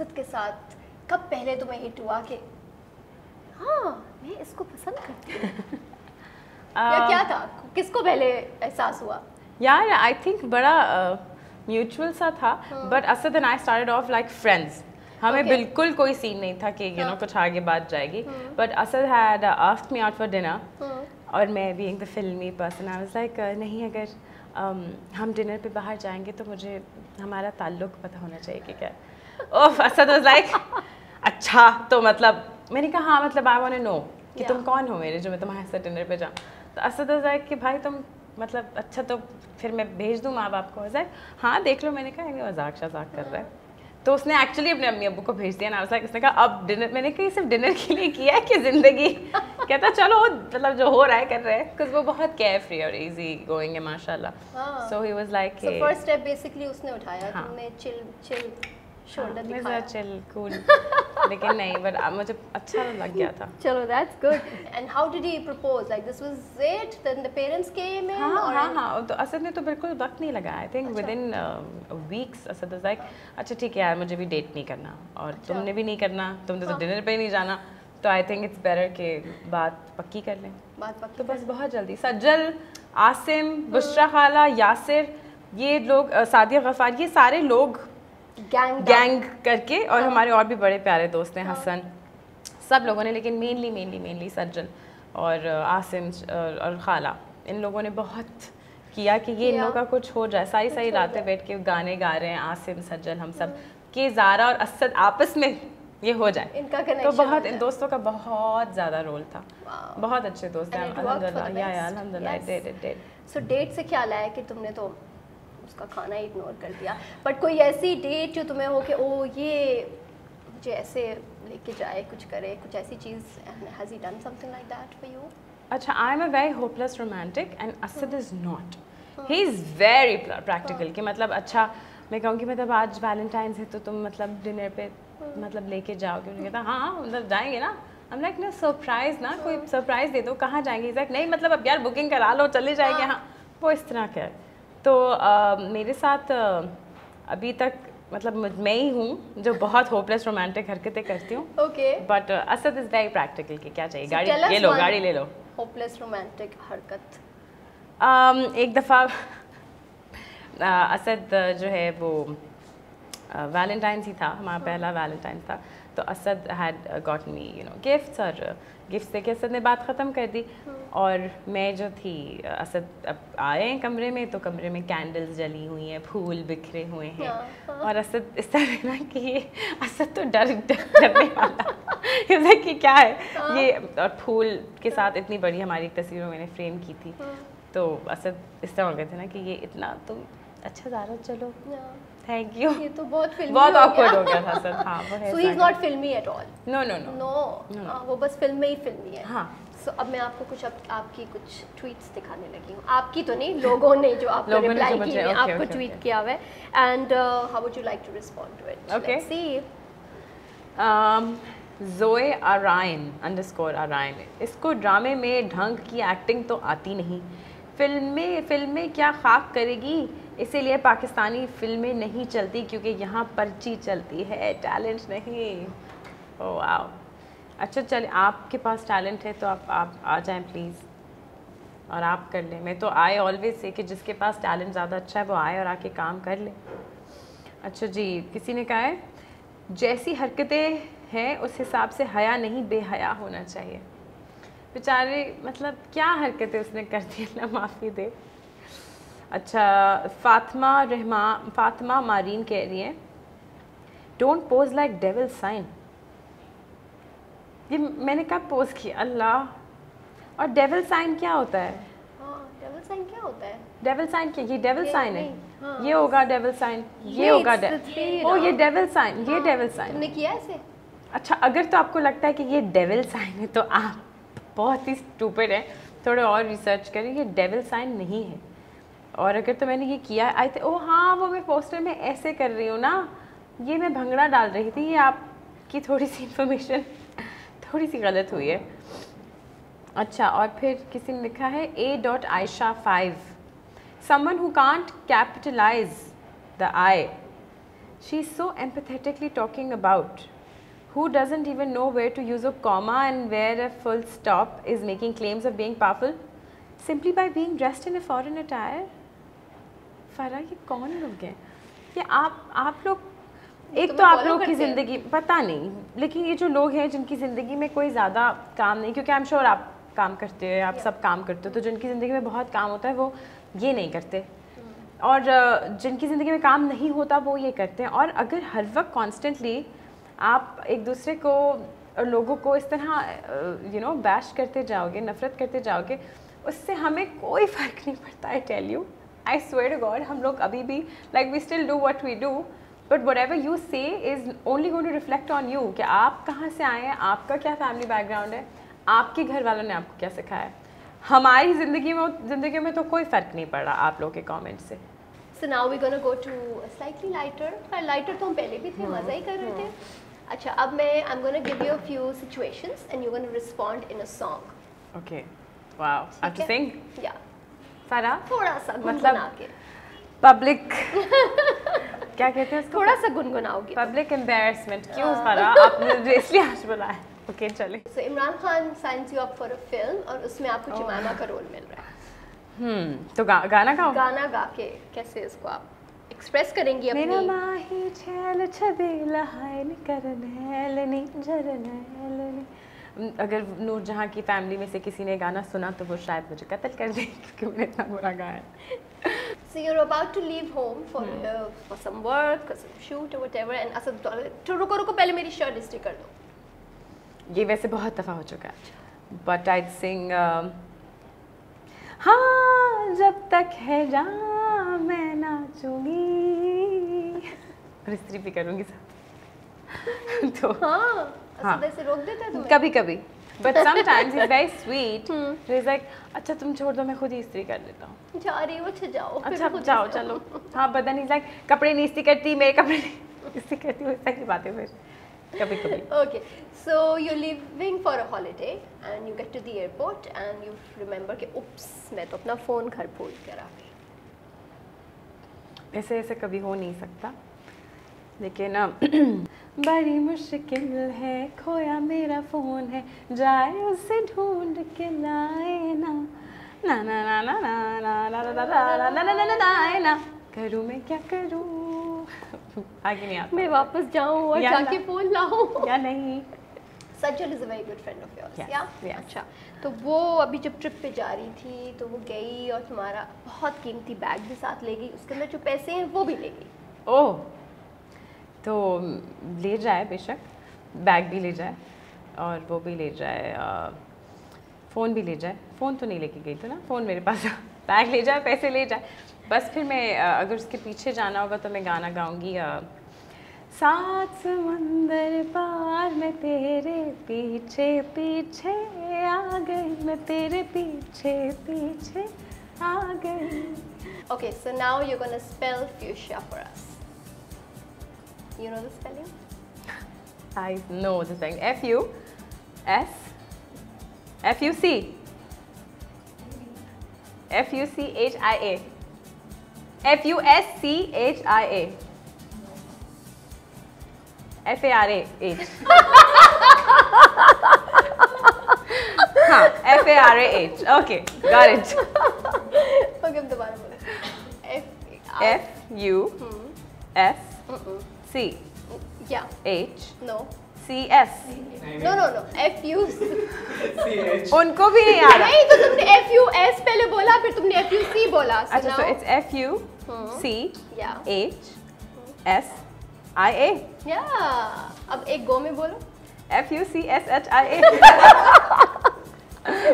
असद के साथ कब पहले तुम्हें हिट हुआ कि हाँ मैं इसको पसंद करती हूँ? या क्या था? किसको पहले एहसास हुआ? यार आई थिंक बड़ा म्यूचुअल सा था but Asad and I started off like friends हमें Okay. बिल्कुल कोई सीन नहीं था कि यू नो कुछ आगे बात जाएगी but Asad had asked me out for dinner और मैं being the filmy person I was like नहीं अगर um, हम डिनर पे बाहर जाएँगे तो मुझे हमारा ताल्लुक पता होना चाहिए कि क्या ओह असद वाज लाइक अच्छा तो मतलब मैंने कहा हाँ मतलब आई वांट टू नो कि तुम कौन हो मेरे जो मैं तुम्हारे साथ डिनर पे जाऊँ? तो असद वाज लाइक कि भाई तुम मतलब अच्छा तो फिर मैं भेज दूँ माँ बाप को वाज लाइक हाँ देख लो। मैंने कहा मज़ाक शजाक कर रहा है। तो उसने एक्चुअली अपने अम्मी अब्बू को भेज दिया ना उसने कहा अब डिनर मैंने कहा सिर्फ़ डिनर के लिए किया है कि ज़िंदगी? कहता चलो मतलब जो हो रहा है कर रहे हैं। बिकॉज़ वो बहुत केयर फ्री और इजी गोइंग है माशाल्लाह। So he was like first step basically उसने उठाया हाँ। तुमने चिल चिल शोल्डर मैं चिल कूल लेकिन नहीं बट मुझे अच्छा लग गया था। चलो that's good and how did he propose like this was it then the parents came in हाँ हाँ हाँ तो असद ने तो बिल्कुल वक्त नहीं लगाया I think. Within weeks Asad was like अच्छा ठीक है यार मुझे भी डेट नहीं करना और अच्छा। तुमने भी नहीं करना तुमने तो हाँ। डिनर पे नहीं जाना तो आई थिंक इट्स बेटर कि बात पक्की कर लें. बात पक्की तो बस बहुत जल्दी सज्जल आसिम बुशरा खाला यासिर ये लोग सादिया गफार ये सारे लोग गैंग गैंग करके और हाँ। हमारे और भी बड़े प्यारे दोस्त हैं हाँ। हसन। सब लोगों ने लेकिन मेनली मेनली मेनली सज्जन और आसिम और खाला। इन लोगों ने बहुत किया कि ये इन किया। लोगों का कुछ हो जाए। सारी सारी रातें बैठ के गाने गा रहे हैं आसिम सज्जन हम सब। के ज़ारा और असद आपस में ये हो जाए। इनका तो बहुत इन दोस्तों का बहुत ज़्यादा रोल था। बहुत अच्छे दोस्त हैं। अल्हम्दुलिल्लाह। या सो डेट से ख्याल आया कि तुमने तो उसका खाना ही इग्नोर कर दिया। बट कोई ऐसी डेट जो तुम्हें हो कि ओ ये मुझे ऐसे लेके जाए कुछ करे कुछ ऐसी चीज़ has he done something like that for you अच्छा I am a very hopeless romantic and Asad is not he is very practical कि मतलब अच्छा मैं कहूँगी मतलब आज वैलेंटाइंस है तो तुम मतलब डिनर पे मतलब लेके जाओगे? उन्होंने कहता हाँ मतलब जाएँगे ना। हम लाइक ना सरप्राइज़ ना कोई सरप्राइज़ दे दो कहाँ जाएँगे? लाइक नहीं मतलब अब यार बुकिंग करा लो चले जाएँगे हाँ। वो इस तरह का है। तो अ, मेरे साथ अभी तक मतलब मैं ही हूँ जो बहुत होपलेस रोमांटिक हरकतें करती हूँ। Okay but Asad is very practical कि क्या चाहिए? So गाड़ी ले लो गाड़ी ले लो। होपलेस रोमांटिक हरकत। um, एक दफ़ा असद जो है वो वैलेंटाइंस ही था हमारा पहला वैलेंटाइंस था। तो Asad had got me you know gifts और गिफ्ट्स देके असद ने बात ख़त्म कर दी। और मैं जो थी असद अब आए हैं कमरे में तो कमरे में कैंडल्स जली हुई हैं फूल बिखरे हुए हैं। हाँ, हाँ। और असद इस तरह ना कि ये असद तो डर डर डरने वाला। कि क्या है? ये और फूल के साथ इतनी बड़ी हमारी तस्वीर मैंने फ्रेम की थी। तो असद इस तरह हो गए थे ना कि ये इतना तुम अच्छा ज़्यादा चलो। थैंक यू ये तो बहुत फिल्मी बहुत गया। हो गया था सर। हाँ है so he is not filmy at all no no no no वो बस फ़िल्म में ही फिल्मी है। हाँ। सो अब मैं आपको कुछ अब आपकी कुछ ट्वीट्स दिखाने लगी हूँ। आपकी तो नहीं लोगों ने जो आपको रिप्लाई की है, okay, आपको okay, ट्वीट okay. किया हुआ है। And how would you like to respond to it Okay. सी जोए अरायन अंडरस्कोर अरायन इसको ड्रामे में ढंग की एक्टिंग तो आती नहीं। फ़िल्में फ़िल्में क्या खाक करेगी? इसीलिए पाकिस्तानी फ़िल्में नहीं चलती, क्योंकि यहाँ पर्ची चलती है, टैलेंट नहीं। ओ आओ अच्छा चल, आपके पास टैलेंट है तो आप आप आ जाएँ, प्लीज़। और आप कर लें। मैं तो आए ऑलवेज से कि जिसके पास टैलेंट ज़्यादा अच्छा है, वो आए और आके काम कर ले। अच्छा जी, किसी ने कहा है, जैसी हरकतें हैं, उस हिसाब से हया नहीं, बेहया होना चाहिए। बेचारे मतलब क्या हरकतें उसने कर दी? अल्लाह माफ़ी दे। अच्छा फातिमा रहमा फातिमा मारीन कह रही है don't pose like devil sign ये मैंने कब पोज किया? अल्लाह। और डेविल साइन क्या होता है? हाँ डेविल साइन क्या होता है? डेविल साइन क्या? ये डेविल साइन है। हाँ। ये होगा डेविल साइन ये होगा ओ ये डेविल साइन ये हाँ, डेविल साइन तुमने किया ऐसे? अच्छा अगर तो आपको लगता है कि ये डेविल साइन है तो आप बहुत ही स्टूपिड है। थोड़े और रिसर्च करें, ये डेविल साइन नहीं है। और अगर तो मैंने ये किया आई थे ओ हाँ वो मैं पोस्टर में ऐसे कर रही हूँ ना। ये मैं भंगड़ा डाल रही थी, ये आपकी थोड़ी सी इंफॉर्मेशन थोड़ी सी गलत हुई है। अच्छा और फिर किसी ने लिखा है A dot Ayesha five someone who can't capitalise the I she is so empathetically talking about. Who doesn't even know where to use a comma and where a full stop is making claims of being powerful? Simply by being dressed in a foreign attire? Farah ये कौन लोग हैं? ये आप आप लोग एक तो तुम्हें आप लोग की ज़िंदगी पता नहीं लेकिन ये जो लोग हैं जिनकी ज़िंदगी में कोई ज़्यादा काम नहीं क्योंकि आई एम श्योर आप काम करते हो आप सब काम करते हो तो जिनकी ज़िंदगी में बहुत काम होता है वो ये नहीं करते। और जिनकी ज़िंदगी में काम नहीं होता वो ये करते हैं। और अगर हर वक्त कॉन्स्टेंटली आप एक दूसरे को और लोगों को इस तरह यू नो बैश करते जाओगे नफरत करते जाओगे उससे हमें कोई फ़र्क नहीं पड़ता I tell you I swear god हम लोग अभी भी like we still do what we do but whatever you say is only going to reflect on you कि आप कहाँ से आए हैं आपका क्या फैमिली बैकग्राउंड है आपके घर वालों ने आपको क्या सिखाया है? हमारी ज़िंदगी में ज़िंदगी में तो कोई फ़र्क नहीं पड़ रहा आप लोग के कॉमेंट से। We're gonna go to a slightly lighter. हाँ, तो हम पहले भी थे मज़ा ही कर रहे थे। अच्छा अब मैं I'm gonna give you a few situations and you're gonna respond in a song. Okay wow I to sing Yeah. Farah थोड़ा सा मतलब- के। पब्लिक क्या कहते हैं थोड़ा सा गुनगुनाओगे। पब्लिक एम्बेरसमेंट क्यों हाँ। फरा? आपने इसलिए आज बुलाया ओके चले। So Imran Khan signs you up for a film और उसमें आपको Oh. जमाना का रोल मिल रहा है। हम्म तो गा, गाना गाओ। गाना गा के कैसे इसको आप एक्सप्रेस करेंगी मेरा माही छेल छबीला हाय नी करनैलनी जरनैलनी हम्म, अगर नूरजहां की फैमिली में से किसी ने गाना सुना तो वो शायद मुझे कत्ल कर दे क्योंकि मैंने इतना बुरा गाया So you're about to leave home for Hmm. uh, for some work, or some shoot or whatever, and Asad तो रुको रुको पहले मेरी शर्ट इस्त्री कर दो। ये वैसे बहुत दफ़ा हो चुका है बट आई सिंग हाँ जब तक है मैं नाचूँगी और स्त्री भी करूँगी साथ। तो हाँ हाँ। ऐसे रोक देता है तुम्हें? कभी कभी। But sometimes is very sweet hmm. Is like अच्छा तुम छोड़ दो मैं खुद ही इस्त्री कर लेता हूँ। जा रही हो अच्छा जाओ अच्छा जाओ चलो। हाँ बदन इज़ लाइक कपड़े नहीं इस्त्री करती मेरे कपड़े नहीं इस्त्री करती हूँ। तरह की बातें फिर। कभी कभी। Okay, so you're leaving for a holiday and you get to the airport and you remember कि उप्स मैं तो अपना फ़ोन घर भूल कर आ गई। ऐसे ऐसे कभी हो नहीं सकता लेकिन बड़ी मुश्किल है खोया मेरा फ़ोन है जाए उसे ढूंढ के लाए ना ना ना ना ना ना ना ना ना ना ना ना ना ना ना करूँ मैं क्या करूँ आगे नहीं आता मैं वापस जाऊँ और जाके फ़ोन लाऊँ या नहीं Sajal is a very good friend of yours या अच्छा तो वो अभी जब ट्रिप पे जा रही थी तो वो गई और तुम्हारा बहुत कीमती बैग भी साथ ले गई उसके अंदर जो पैसे हैं वो भी ले गई। ओह तो ले जाए बेशक बैग भी ले जाए और वो भी ले जाए फ़ोन भी ले जाए। फ़ोन तो नहीं लेके गई तो ना? फ़ोन मेरे पास बैग ले जाए पैसे ले जाए। बस फिर मैं अगर उसके पीछे जाना होगा तो मैं गाना गाऊँगी सात समंदर पार मैं तेरे पीछे पीछे आ गई मैं तेरे पीछे पीछे आ गई Okay, so now you're gonna spell fuchsia for us. You know the spelling? I know the thing. F U S F U C F U C H I A F U S C H I A F A R H हाँ F A R H okay got okay F U F C H no C S no no no F U उनको भी नहीं आ रहा। नहीं तो तुमने F U S पहले बोला फिर तुमने एफ़ यू सी बोला अच्छा so it's F U C H S S I अब एक गो में बोलो. F U C S H I A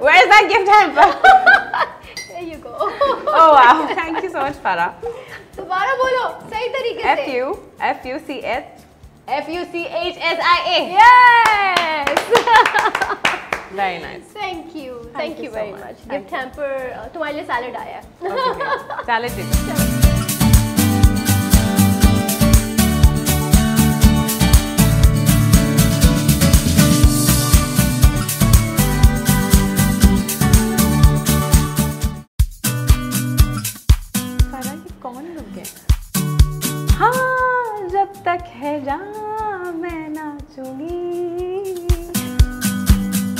Where's that gift hamper? There you go. Oh wow, thank you so much Farah. दोबारा बोलो सही तरीके F से. U F U C H F U C H S I A. Yes. Very nice. Thank you. Thank Thank you you so very much. much. Gift hamper uh, तुम्हारे लिए salad आया है. Okay. Salad ठहरा मैं नाचूँगी।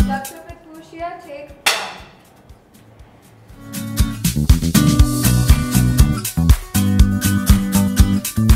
Doctor